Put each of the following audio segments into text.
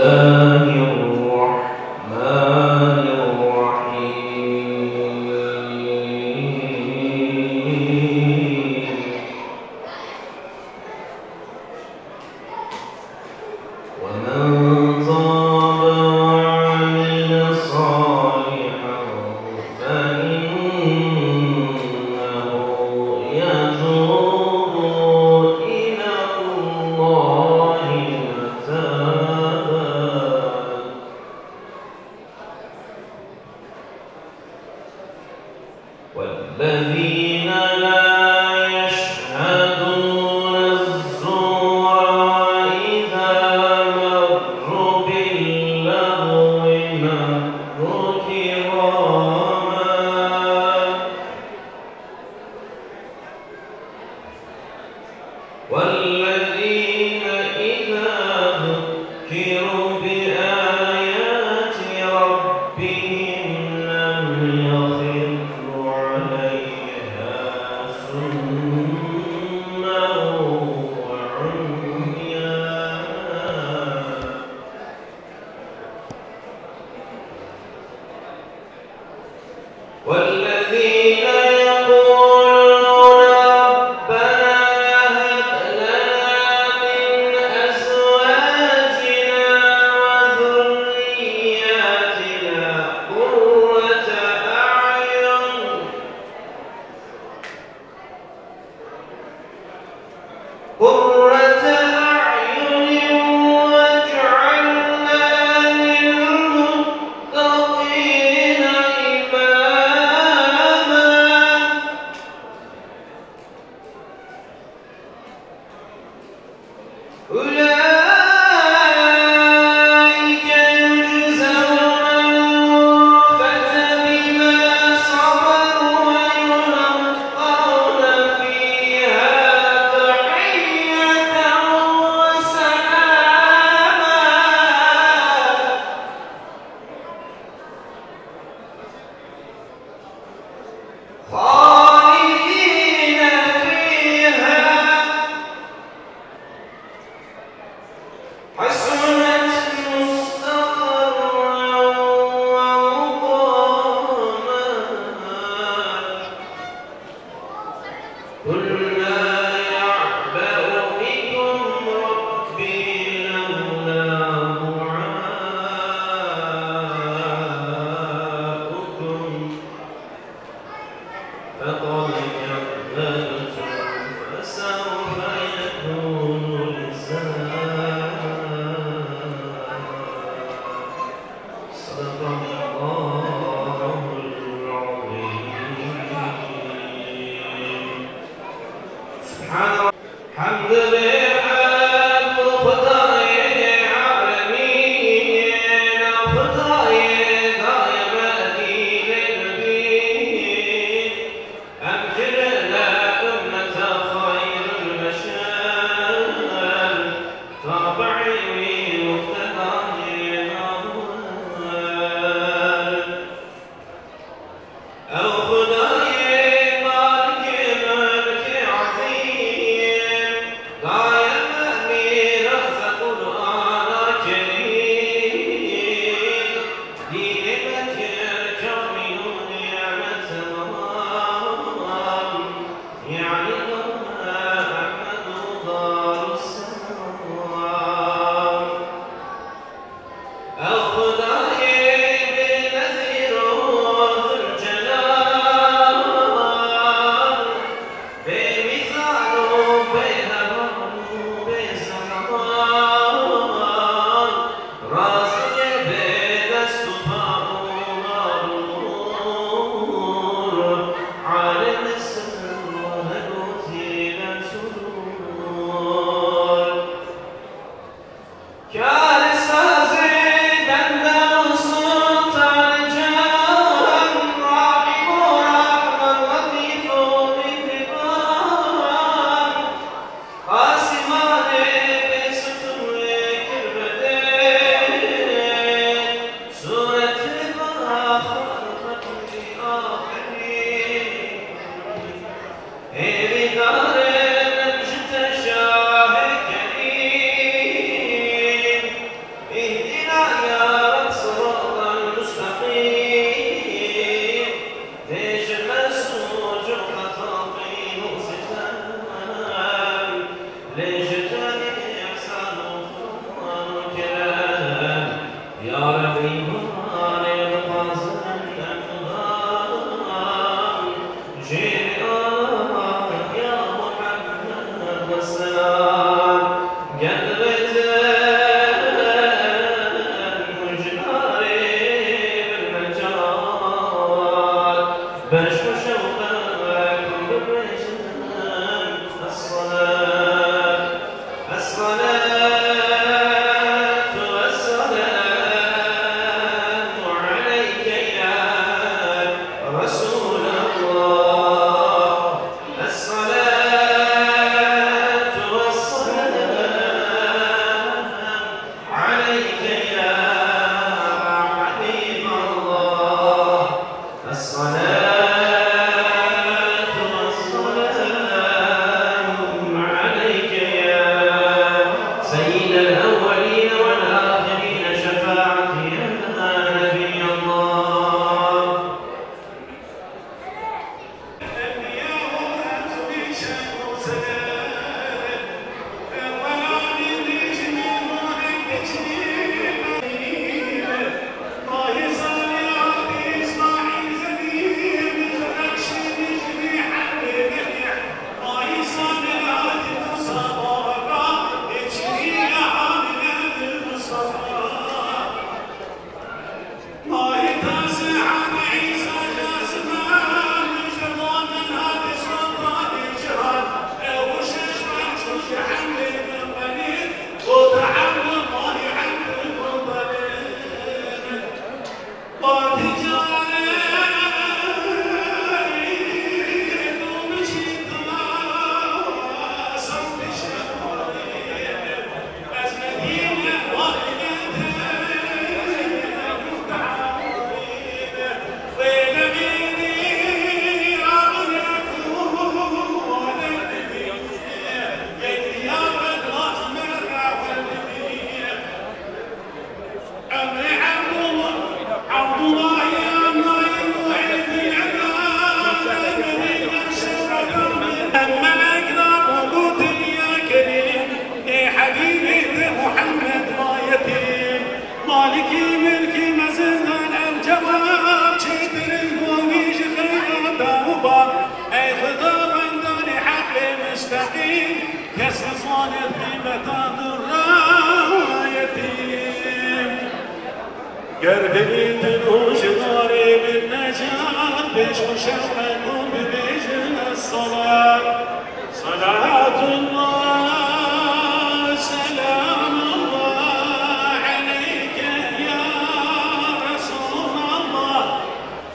う。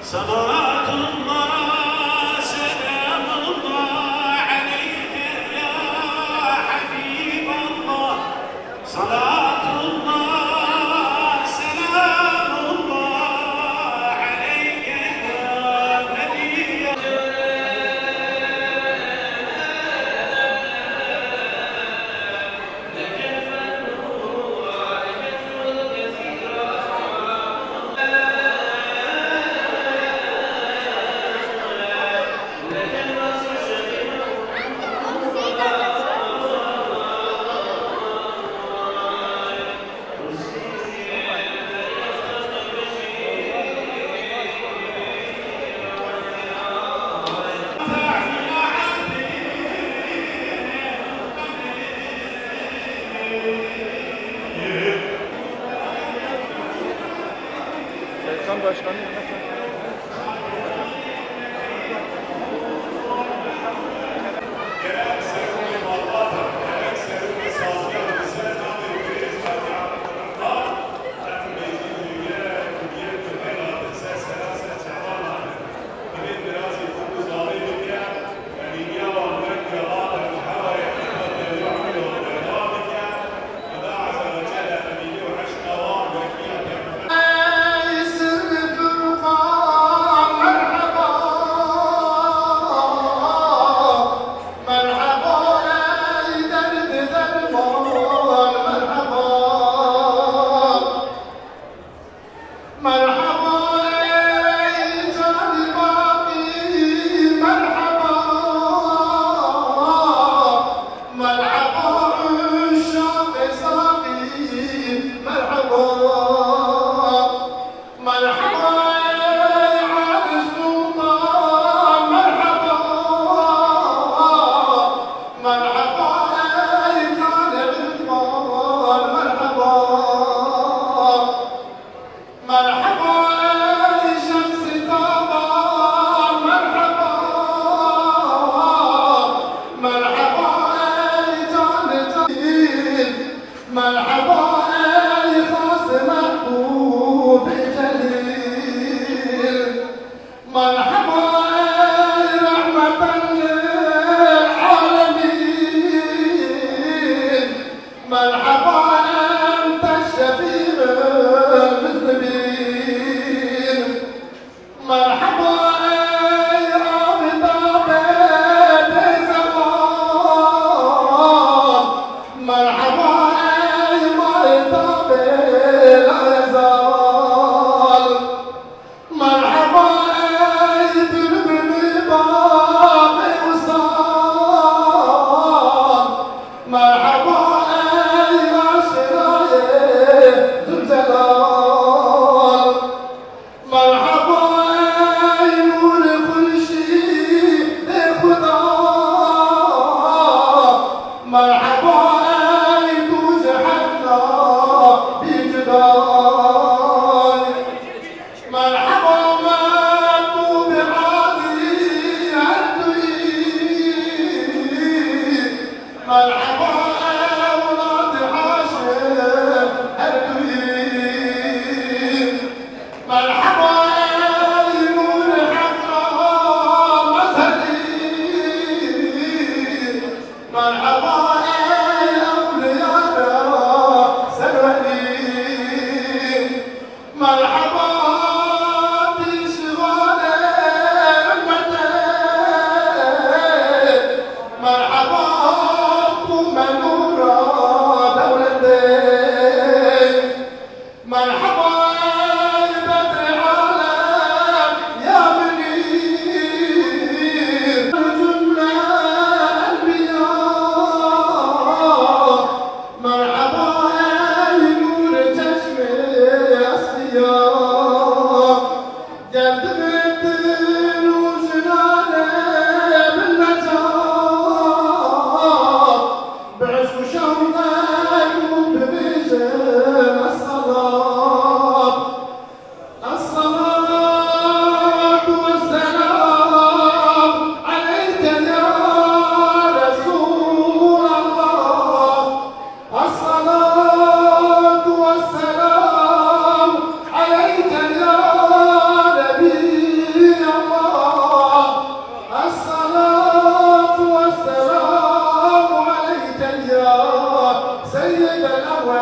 Sabah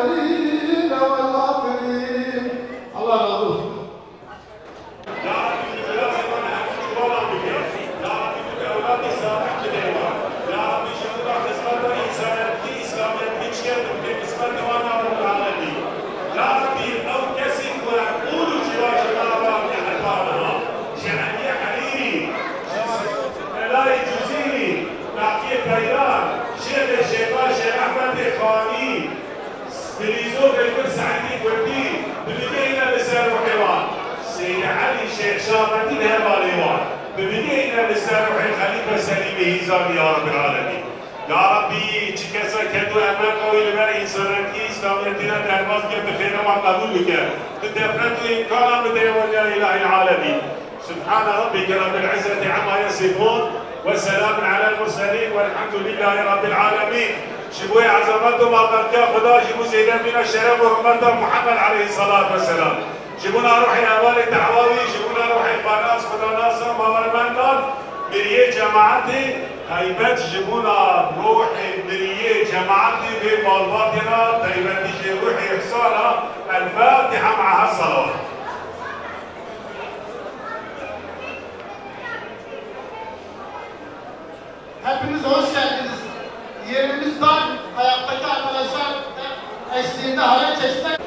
Hallelujah. izah ya Rabbil Alemin. Ya Rabbi çikese kedu emek o ilver insanaki İslamiyetine dermaz gibi befeyreman kabul büke. Tüdefretu imkana müdeyevan ya ilahi alemin. Sübhane Rabbike Rabbil İzzeti amma yasifun ve selamun alel mursalin velhamdülillahi Rabbil Alemin. شبوه عظمته وقرتها خدا شبو زينب من الشرف وحرمتها محمد عليه الصلاة والسلام شبونا روحي أول الدعواوي شبونا روحي فناس خدا ناصر مبرمندان بريه جماعتي هيبت شبونا روحي بريه جماعتي في بالباطنة تيبتي روحي إحسانا الفاتحة معها الصلاة Hepiniz hoş geldiniz. Yerimiz dar, ayaktaki arkadaşlar eşliğinde halay çeşitler.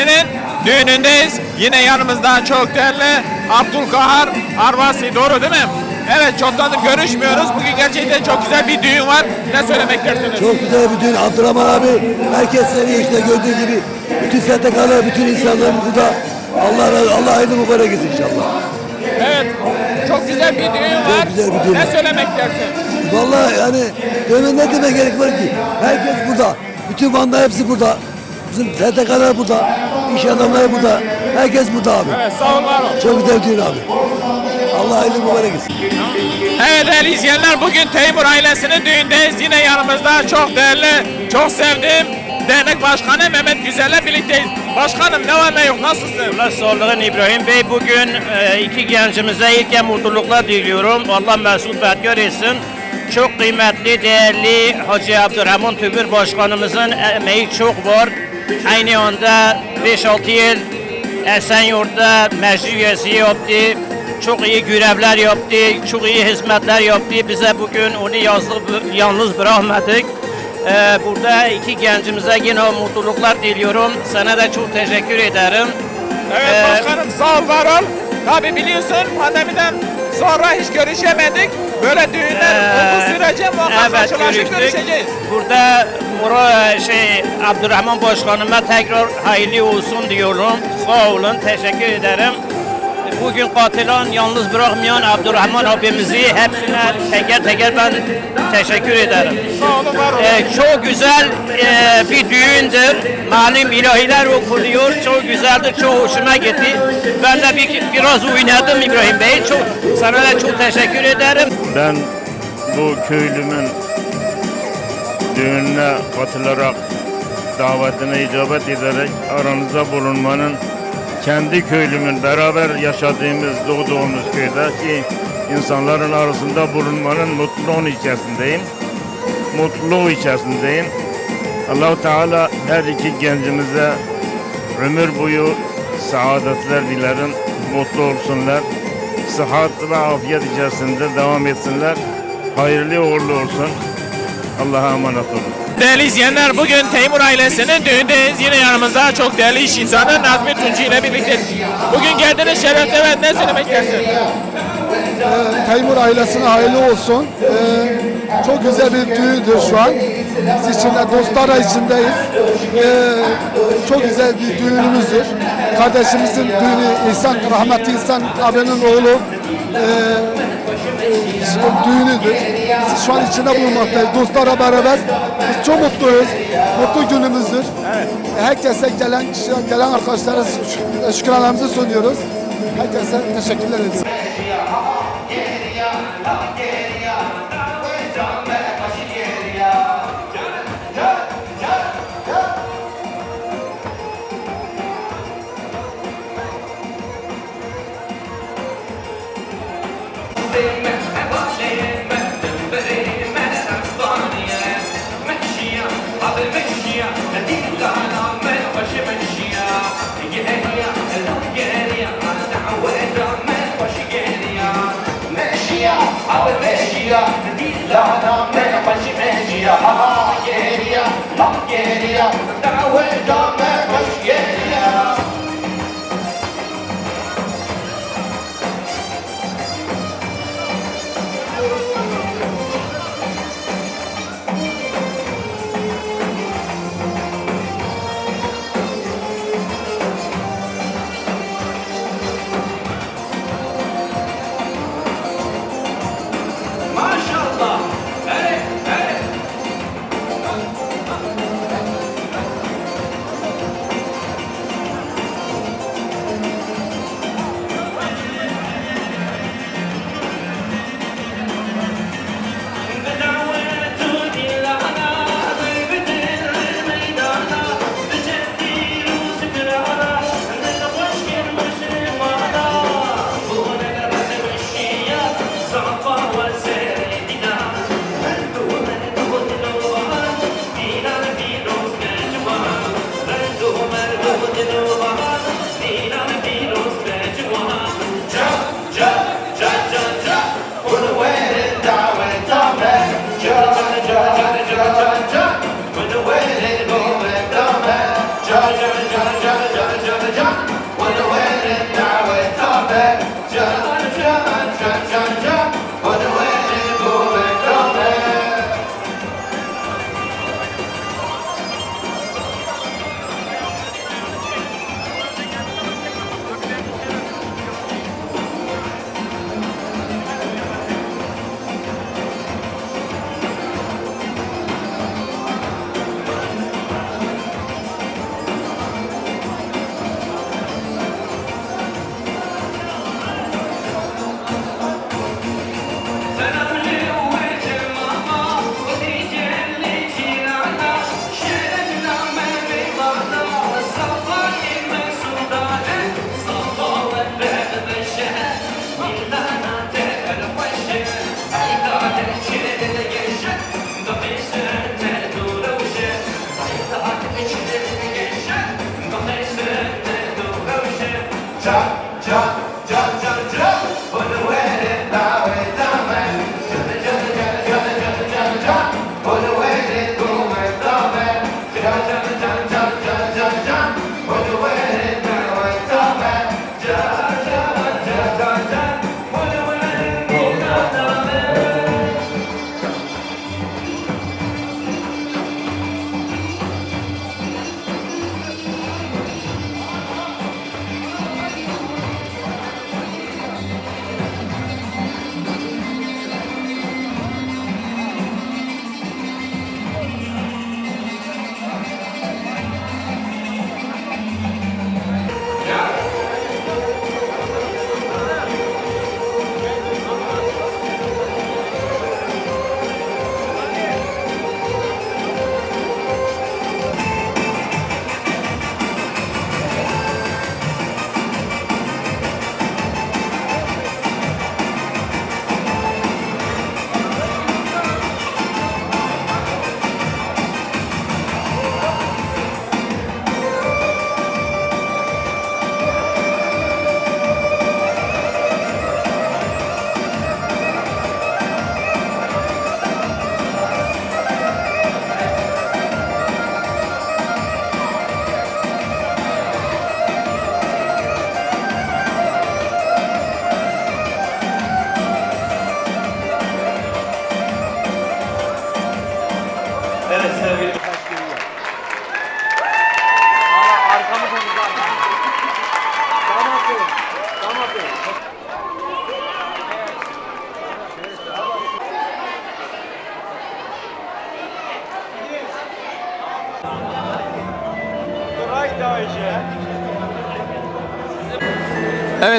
Ailesinin düğünündeyiz. Yine yanımızda çok değerli Abdülkahar Arvasi. Doğru değil mi? Evet çoktandır görüşmüyoruz. Bugün gerçekten çok güzel bir düğün var. Ne söylemek istersiniz? Çok güzel bir düğün. Abdurrahman abi herkes seni işte gördüğün gibi bütün STK'lar, bütün insanlar burada. Allah razı- Allah hayırlı mübarek etsin inşallah. Evet. Çok güzel bir düğün var. güzel bir düğün Ne var. söylemek istersin? Vallahi yani demin ne demek gerek var ki? Herkes burada. Bütün Van'da hepsi burada. Bizim STK'lar burada. İş adamları burada. Herkes burada abi. Evet sağ ol var. Çok düğün abi. Allah hayırlı mübarek etsin. Evet değerli izleyenler bugün Teymur ailesinin düğündeyiz. Yine yanımızda çok değerli, çok sevdiğim dernek başkanı Mehmet Güzel'le birlikteyiz. Başkanım ne var ne yok nasılsın? Allah sağ olun İbrahim Bey. Bugün e, iki gencimize ilk mutluluklar diliyorum. Allah mesut bahtiyar etsin. Çok kıymetli, değerli Hacı Abdurrahman Tübür Başkanımızın emeği çok var. Aynı anda 5-6 yıl Esenyurt'ta meclis üyesi yaptı. Çok iyi görevler yaptı, çok iyi hizmetler yaptı. Bize bugün onu yazlık, yalnız bırakmadık. Ee, burada iki gencimize yine mutluluklar diliyorum. Sana da çok teşekkür ederim. Evet Ee, başkanım sağ ol var ol. Tabi biliyorsun pandemiden sonra hiç görüşemedik. Böyle düğünler olduğu sürece muhakkak karşılaşıp görüşeceğiz. Burada Muro şey Abdurrahman Başkanıma tekrar hayırlı olsun diyorum. Sağ olun, teşekkür ederim. Bugün katılan, yalnız bırakmayan Abdurrahman abimizi hepsine teker teker ben teşekkür ederim. Sağ olun var olun. Ee, çok güzel e, bir düğündür. Malum ilahiler okuluyor. Çok güzeldir. Çok hoşuma gitti. Ben de bir, biraz oynadım İbrahim Bey. Çok, sana da çok teşekkür ederim. Ben bu köylümün düğününe katılarak davetine icabet ederek aranızda bulunmanın kendi köylümün beraber yaşadığımız, doğduğumuz köydeki insanların arasında bulunmanın mutluluğun içerisindeyim. Mutluluğu içerisindeyim. Allahu Teala her iki gencimize ömür boyu saadetler dilerim. Mutlu olsunlar. Sıhhat ve afiyet içerisinde devam etsinler. Hayırlı uğurlu olsun. Allah'a emanet olun. Değerli izleyenler bugün Teymur ailesinin düğündeyiz. Yine yanımızda çok değerli iş insanı Nazmi Tuncu ile birlikte. Bugün geldiniz şerefte evet ne söylemek istersin? Taymur ailesine hayırlı olsun. Ee, çok güzel bir düğündür şu an. Biz içinde, dostlar içindeyiz. Ee, çok güzel bir düğünümüzdür. Kardeşimizin düğünü, İhsan, rahmetli İhsan abinin oğlu ee, düğünüdür. Biz şu an içinde bulunmaktayız. Dostlarla beraber biz çok mutluyuz. Mutlu günümüzdür. Herkese gelen gelen arkadaşlara şük- şükranlarımızı sunuyoruz. Herkese teşekkürler ediyoruz. magia, ave regia, villa da mega falsi media, ah yeah, yeah, yeah, yeah, yeah, yeah, yeah, yeah, yeah, yeah,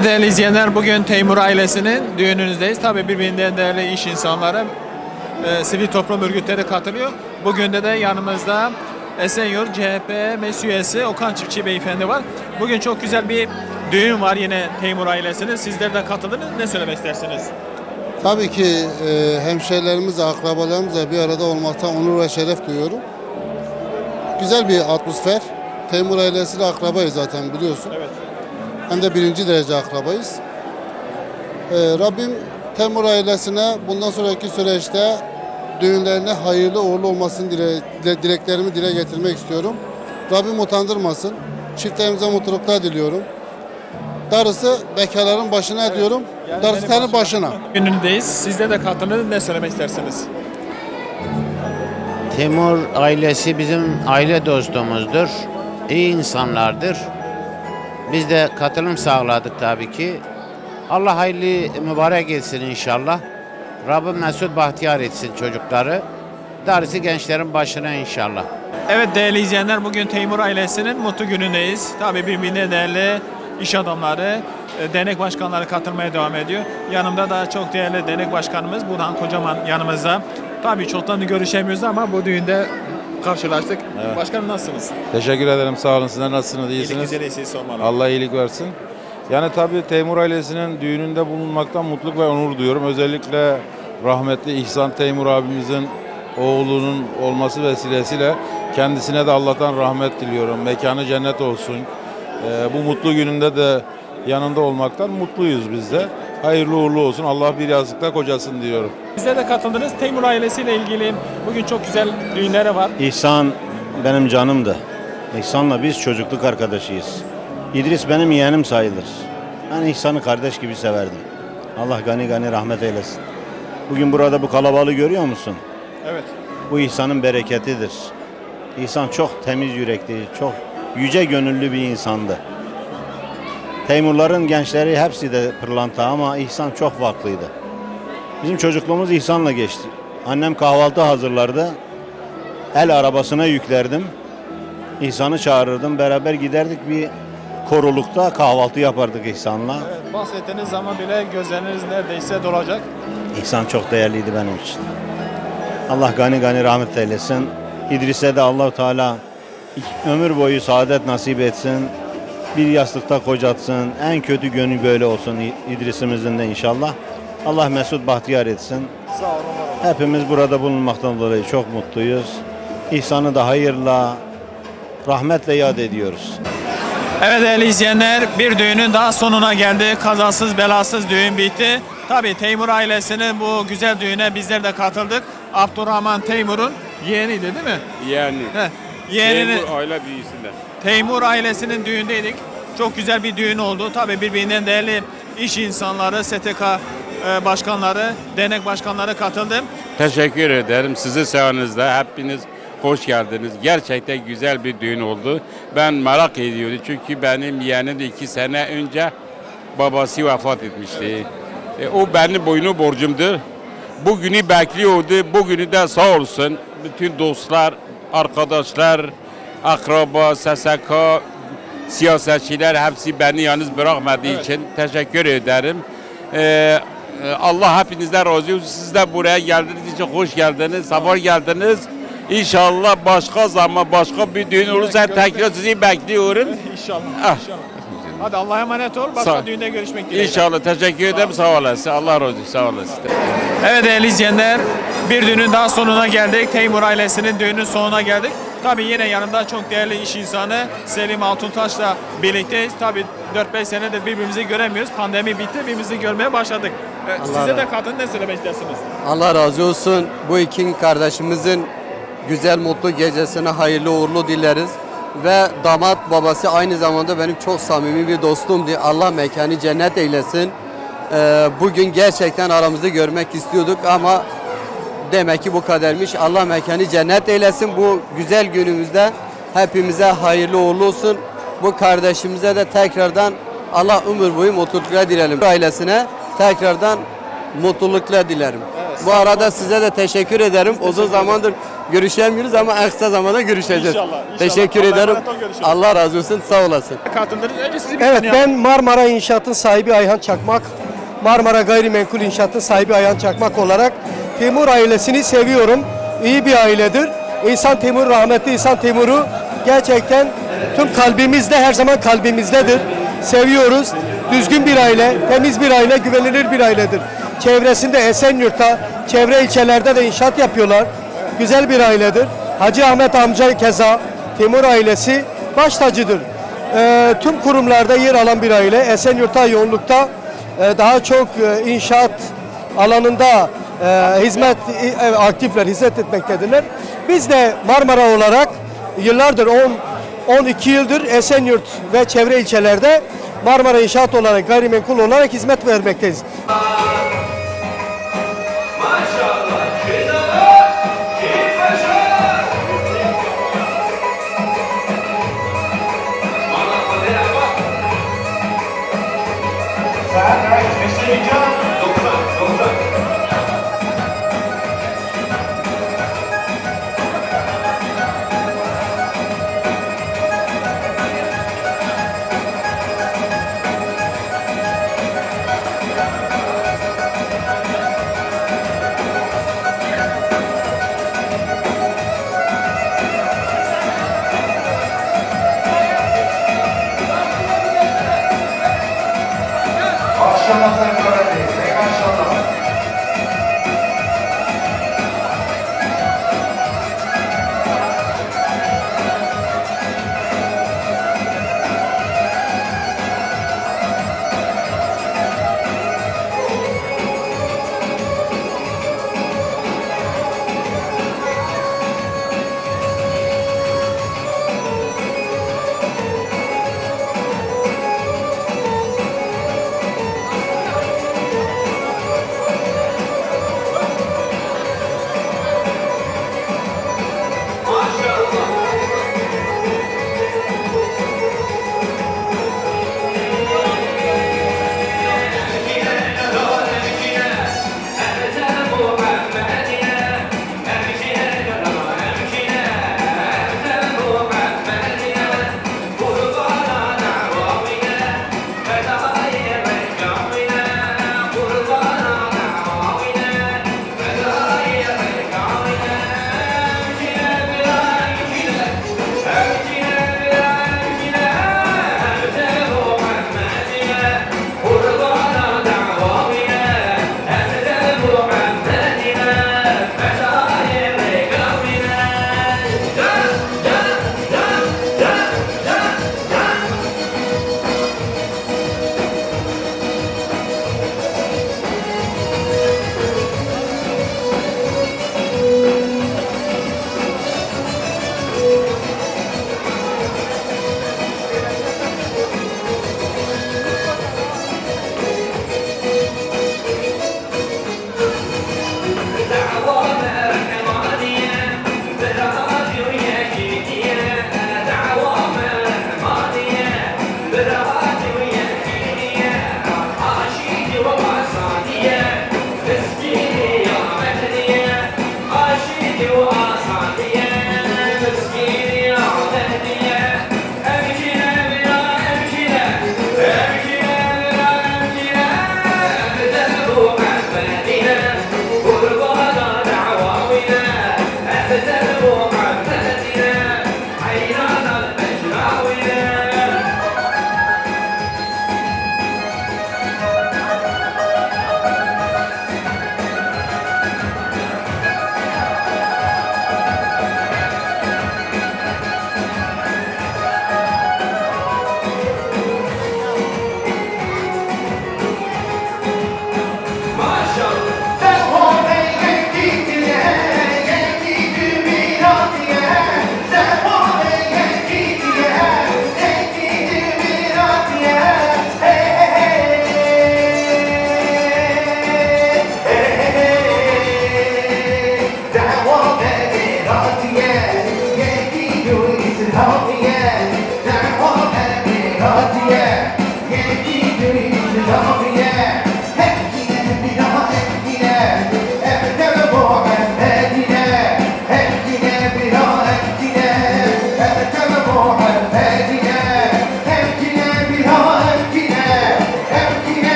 Evet değerli izleyenler bugün Teymur ailesinin düğününüzdeyiz. Tabii birbirinden değerli iş insanları, e, sivil toplum örgütleri katılıyor. Bugün de de yanımızda Esenyurt CHP meclis üyesi Okan Çiftçi Beyefendi var. Bugün çok güzel bir düğün var yine Teymur ailesinin. Sizler de katıldınız. Ne söylemek istersiniz? Tabii ki e, hemşehrilerimizle, akrabalarımızla bir arada olmaktan onur ve şeref duyuyorum. Güzel bir atmosfer. Temur ailesiyle akrabayız zaten biliyorsun. Evet. Hem de birinci derece akrabayız. E, Rabbim Temur ailesine bundan sonraki süreçte düğünlerine hayırlı uğurlu olmasını dile, dile- dileklerimi dile getirmek istiyorum. Rabbim utandırmasın. Çiftlerimize mutluluklar diliyorum. Darısı bekarların başına diyorum. Darısı senin başına. Günündeyiz. Sizler de katıldınız. Ne söylemek istersiniz? Timur ailesi bizim aile dostumuzdur. İyi insanlardır. Biz de katılım sağladık tabii ki. Allah hayırlı mübarek etsin inşallah. Rabbim mesut bahtiyar etsin çocukları. Darısı gençlerin başına inşallah. Evet değerli izleyenler bugün Teymur ailesinin mutlu günündeyiz. Tabii birbirine değerli iş adamları, e, dernek başkanları katılmaya devam ediyor. Yanımda da çok değerli dernek başkanımız Burhan Kocaman yanımızda. Tabii çoktan görüşemiyoruz ama bu düğünde karşılaştık. Başkanım nasılsınız? Teşekkür ederim. Sağ olun. Sizler nasılsınız? İyilik İyisiniz. güzel iyisiniz sormalı. Allah iyilik versin. Yani tabii Teymur ailesinin düğününde bulunmaktan mutluluk ve onur duyuyorum. Özellikle rahmetli İhsan Teymur abimizin oğlunun olması vesilesiyle kendisine de Allah'tan rahmet diliyorum. Mekanı cennet olsun. Ee, bu mutlu gününde de yanında olmaktan mutluyuz biz de. Hayırlı uğurlu olsun. Allah bir yazlıkta kocasın diyorum. Sizler de katıldınız. Teymur ailesiyle ilgili bugün çok güzel düğünleri var. İhsan benim canımdı. İhsan'la biz çocukluk arkadaşıyız. İdris benim yeğenim sayılır. Ben İhsan'ı kardeş gibi severdim. Allah gani gani rahmet eylesin. Bugün burada bu kalabalığı görüyor musun? Evet. Bu İhsan'ın bereketidir. İhsan çok temiz yürekli, çok yüce gönüllü bir insandı. Teymurların gençleri hepsi de pırlanta ama İhsan çok farklıydı. Bizim çocukluğumuz İhsan'la geçti. Annem kahvaltı hazırlardı. El arabasına yüklerdim. İhsan'ı çağırırdım. Beraber giderdik bir korulukta kahvaltı yapardık İhsan'la. Evet, bahsettiğiniz zaman bile gözleriniz neredeyse dolacak. İhsan çok değerliydi benim için. Allah gani gani rahmet eylesin. İdris'e de Allahu Teala ömür boyu saadet nasip etsin. Bir yastıkta kocatsın. En kötü gönül böyle olsun İdris'imizin de inşallah. Allah mesut bahtiyar etsin. Sağ olun. Hepimiz burada bulunmaktan dolayı çok mutluyuz. İhsan'ı da hayırla, rahmetle yad ediyoruz. Evet değerli izleyenler bir düğünün daha sonuna geldi. Kazasız belasız düğün bitti. Tabii Teymur ailesinin bu güzel düğüne bizler de katıldık. Abdurrahman Teymur'un yeğeniydi değil mi? Yani. Heh, yeğenini Teymur aile büyüsünden. Teymur ailesinin düğündeydik. Çok güzel bir düğün oldu. Tabii birbirinden değerli iş insanları, STK e, başkanları, dernek başkanları katıldı. Teşekkür ederim. Sizi sayenizde hepiniz hoş geldiniz. Gerçekten güzel bir düğün oldu. Ben merak ediyordum çünkü benim yeğenim iki sene önce babası vefat etmişti. E, o benim boynu borcumdur. Bugünü bekliyordu. Bugünü de sağ olsun. Bütün dostlar, arkadaşlar, akraba, SSK, siyasetçiler hepsi beni yalnız bırakmadığı için teşekkür ederim. Ee, Allah hepinizden razı olsun. Siz de buraya geldiğiniz için hoş geldiniz, sabah geldiniz. İnşallah başka zaman başka bir düğün olursa tekrar sizi bekliyorum. İnşallah. Ah. inşallah. Hadi Allah'a emanet ol. Başka Sağ- düğünde görüşmek dileğiyle. İnşallah teşekkür ederim. Sağ olasın. Allah razı olsun. Sağ olasın. Evet değerli izleyenler bir düğünün daha sonuna geldik. Teymur ailesinin düğünün sonuna geldik. Tabii yine yanımda çok değerli iş insanı Selim Altuntaş'la birlikteyiz. Tabii 4-5 senedir birbirimizi göremiyoruz. Pandemi bitti birbirimizi görmeye başladık. Ee, Allah Size de razı- katın ne söylemek istersiniz? Allah razı olsun. Bu iki kardeşimizin güzel mutlu gecesine hayırlı uğurlu dileriz. Ve damat babası aynı zamanda benim çok samimi bir dostumdu. Allah mekanı cennet eylesin. Ee, bugün gerçekten aramızda görmek istiyorduk ama demek ki bu kadermiş. Allah mekanı cennet eylesin. Bu güzel günümüzde hepimize hayırlı uğurlu olsun. Bu kardeşimize de tekrardan Allah ömür boyu mutluluklar dilerim. Ailesine tekrardan mutluluklar dilerim. Bu arada size de teşekkür ederim. Uzun zamandır görüşemiyoruz ama en kısa zamanda görüşeceğiz. İnşallah, inşallah. Teşekkür Allah'a ederim. Allah razı olsun. Sağ olasın. Katıldınız. Önce sizi bir Evet tanıyalım. ben Marmara İnşaat'ın sahibi Ayhan Çakmak. Marmara Gayrimenkul İnşaat'ın sahibi Ayhan Çakmak olarak Timur ailesini seviyorum. İyi bir ailedir. İhsan Timur, rahmetli İhsan Timur'u gerçekten tüm kalbimizde her zaman kalbimizdedir. Seviyoruz. Düzgün bir aile, temiz bir aile, güvenilir bir ailedir. Çevresinde Esenyurt'ta, çevre ilçelerde de inşaat yapıyorlar. Güzel bir ailedir. Hacı Ahmet amca keza Timur ailesi baş tacıdır. Ee, tüm kurumlarda yer alan bir aile. Esenyurt'ta yoğunlukta e, daha çok e, inşaat alanında e, hizmet e, aktifler, hizmet etmektedirler. Biz de Marmara olarak yıllardır 10 12 yıldır Esenyurt ve çevre ilçelerde Marmara İnşaat olarak gayrimenkul olarak hizmet vermekteyiz.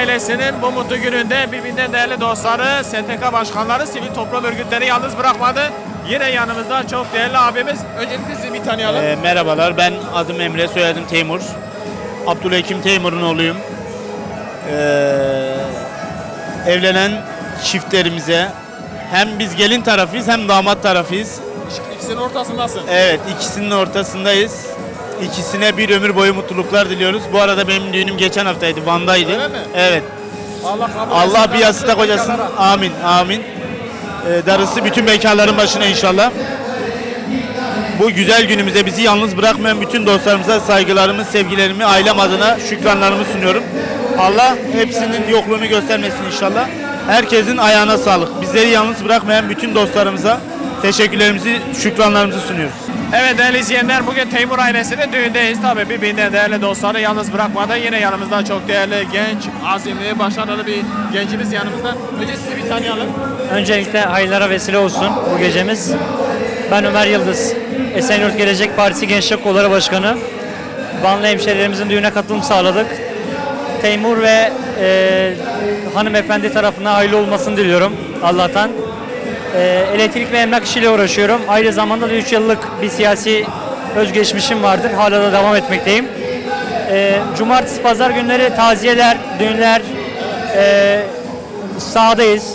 Ailesinin bu mutlu gününde birbirinden değerli dostları, STK başkanları, sivil toplum örgütleri yalnız bırakmadı. Yine yanımızda çok değerli abimiz. Öncelikle sizi bir tanıyalım. Ee, merhabalar, ben adım Emre, soyadım Teymur. Abdülhakim Teymur'un oğluyum. Ee, evlenen çiftlerimize hem biz gelin tarafıyız hem damat tarafıyız. İkisinin ortasındasın. Evet, ikisinin ortasındayız. İkisine bir ömür boyu mutluluklar diliyoruz. Bu arada benim düğünüm geçen haftaydı, Van'daydı. Öyle mi? Evet. Allah Allah bir yastıkta kocasın. Amin, amin. Ee, darısı bütün bekarların başına inşallah. Bu güzel günümüzde bizi yalnız bırakmayan bütün dostlarımıza saygılarımı, sevgilerimi, ailem adına şükranlarımı sunuyorum. Allah hepsinin yokluğunu göstermesin inşallah. Herkesin ayağına sağlık. Bizleri yalnız bırakmayan bütün dostlarımıza teşekkürlerimizi, şükranlarımızı sunuyoruz. Evet değerli izleyenler bugün Teymur ailesinin düğündeyiz. Tabii birbirinden değerli dostları yalnız bırakmadı. Yine yanımızda çok değerli, genç, azimli, başarılı bir gencimiz yanımızda. Önce sizi bir tanıyalım. Öncelikle hayırlara vesile olsun bu gecemiz. Ben Ömer Yıldız, Esenyurt Gelecek Partisi Gençlik Kolları Başkanı. Vanlı hemşehrilerimizin düğüne katılım sağladık. Teymur ve e, hanımefendi tarafına hayırlı olmasını diliyorum Allah'tan. E, elektrik ve emlak işiyle uğraşıyorum. Aynı zamanda da 3 yıllık bir siyasi özgeçmişim vardır. Hala da devam etmekteyim. E, cumartesi, pazar günleri taziyeler, düğünler, e, sahadayız.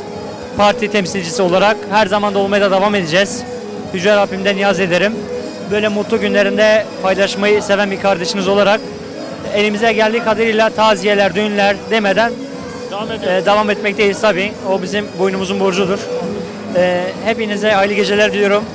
Parti temsilcisi olarak her zaman da olmaya da devam edeceğiz. Yüce Rabbimden niyaz ederim. Böyle mutlu günlerinde paylaşmayı seven bir kardeşiniz olarak elimize geldiği kadarıyla taziyeler, düğünler demeden Devam e, devam etmekteyiz tabii. O bizim boynumuzun borcudur. E, hepinize hayırlı geceler diliyorum.